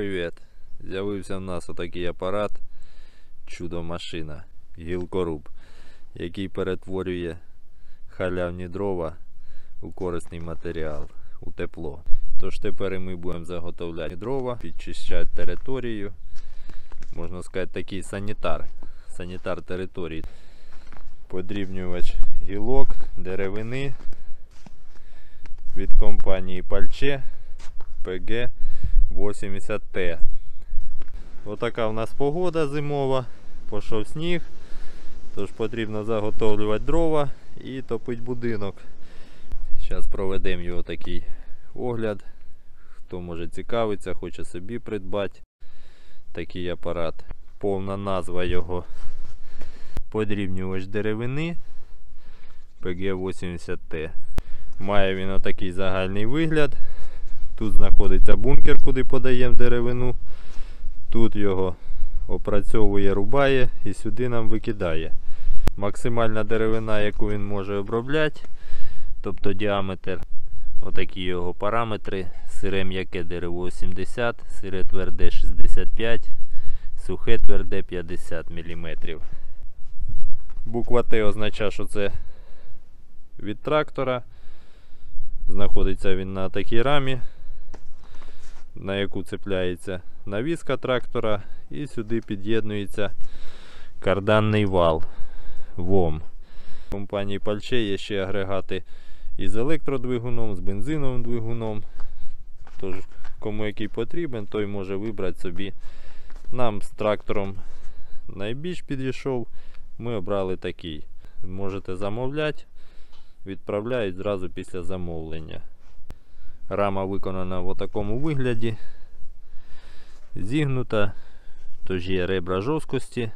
привіт! З'явився в нас отакий апарат Чудо машина гілкоруб, який перетворює халявні дрова у корисний матеріал, у тепло. Тож тепер ми будемо заготовляти дрова, підчищати територію. Можна сказати, такий санітар. Санітар території. Подрібнювач гілок, деревини від компанії Пальче PG 80T. Отака в нас погода зимова, пішов сніг, тож потрібно заготовлювати дрова і топити будинок. Зараз проведемо його такий огляд. Хто може цікавиться, хоче собі придбати такий апарат. Повна назва його подрібнювач деревини PG80T. Має він отакий загальний вигляд. Тут знаходиться бункер, куди подаємо деревину. Тут його опрацьовує, рубає і сюди нам викидає. Максимальна деревина, яку він може обробляти, тобто діаметр, отакі його параметри. Сире м'яке дерево 70, сире тверде 65, сухе тверде 50 мм. Буква Т означає, що це від трактора. Знаходиться він на такій рамі, на яку цепляється навіска трактора, і сюди під'єднується карданний вал ВОМ. У компанії Пальче є ще агрегати із електродвигуном, з бензиновим двигуном. Тож, кому який потрібен, той може вибрати собі. Нам з трактором найбільш підійшов. Ми обрали такий. Можете замовляти відправляють зразу після замовлення. Рама виконана в такому вигляді. Зігнута, тож є ребра жорсткості.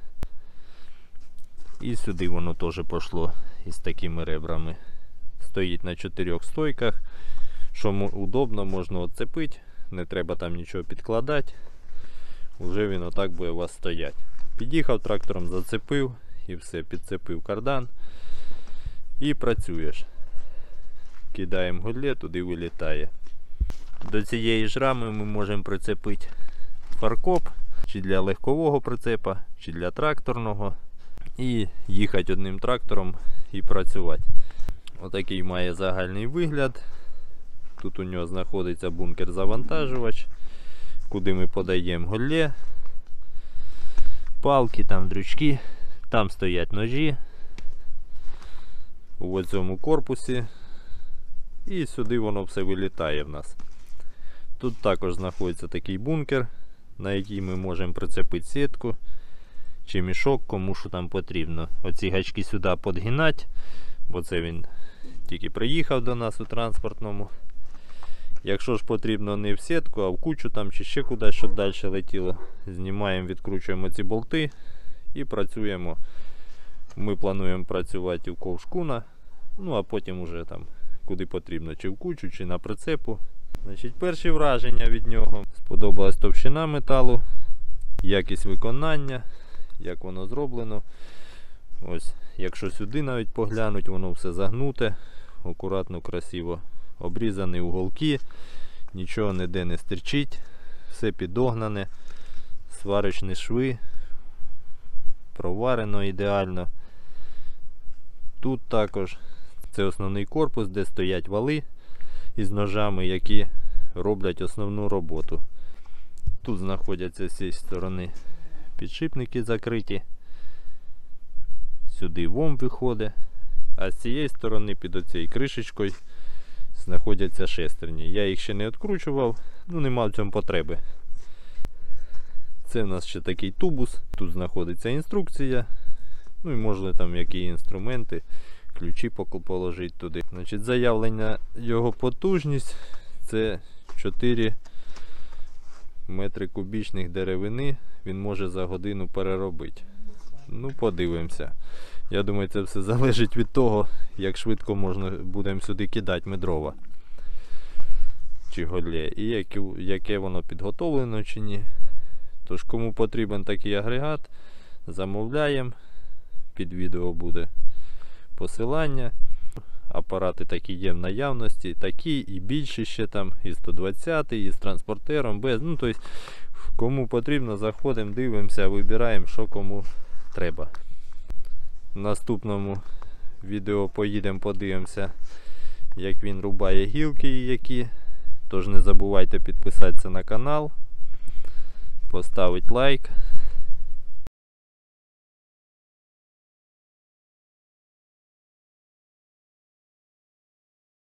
І сюди воно теж пішло із такими ребрами. Стоїть на чотирьох стойках. Що удобно, можна оцепити, не треба там нічого підкладати. Уже він отак буде у вас стояти. Під'їхав трактором, зацепив і все, підцепив кардан і працюєш. Кидаємо годле, туди вилітає. До цієї ж рами ми можемо прицепити фаркоп, чи для легкового прицепа, чи для тракторного. І їхати одним трактором і працювати. Отакий має загальний вигляд. Тут у нього знаходиться бункер-завантажувач, куди ми подаємо голле, палки, там дрючки, там стоять ножі у цьому корпусі. І сюди воно все вилітає в нас. Тут також знаходиться такий бункер, на який ми можемо прицепити сітку чи мішок, кому що там потрібно. Оці гачки сюди підгинати, бо це він тільки приїхав до нас у транспортному. Якщо ж потрібно не в сітку, а в кучу там чи ще кудись, щоб далі летіло, знімаємо, відкручуємо ці болти і працюємо. Ми плануємо працювати у ковшкуна, ну а потім уже там куди потрібно, чи в кучу, чи на прицепу. Значить, Перші враження від нього. Сподобалась товщина металу, якість виконання, як воно зроблено. Ось, Якщо сюди навіть поглянуть, воно все загнуте, акуратно, красиво обрізані уголки, нічого ніде не стирчить, все підогнане, сварочні шви, проварено ідеально. Тут також це основний корпус, де стоять вали із ножами, які роблять основну роботу. Тут знаходяться з цієї сторони підшипники закриті. Сюди вом виходить, а з цієї сторони під оцією кришечкою знаходяться шестерні. Я їх ще не відкручував, ну нема в цьому потреби. Це в нас ще такий тубус, тут знаходиться інструкція, ну і можна там які інструменти ключі положити туди. Значить, Заявлення його потужність це 4 метри кубічних деревини. Він може за годину переробити. Ну, подивимося. Я думаю, це все залежить від того, як швидко можна будемо сюди кидати ми дрова. Чи голє. І яке, яке воно підготовлено чи ні. Тож, кому потрібен такий агрегат, замовляємо. Під відео буде посилання. Апарати такі є в наявності, такі і більші ще там, і 120 і з транспортером, без. Ну, тобто, Кому потрібно, заходимо, дивимося, вибираємо, що кому треба. В наступному відео поїдемо, подивимося, як він рубає гілки і які. Тож не забувайте підписатися на канал, поставити лайк.